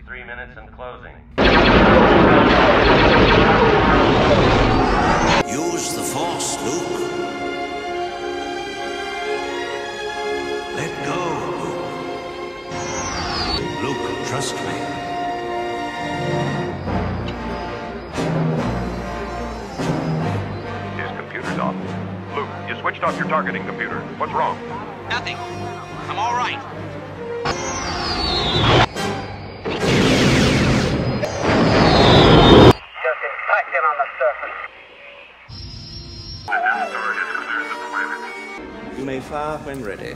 three minutes and closing. Use the Force, Luke. Let go, Luke. Luke, trust me. His computer's off. Luke, you switched off your targeting computer. What's wrong? Nothing. I'm all right. Impacted on the surface. You may fire when ready.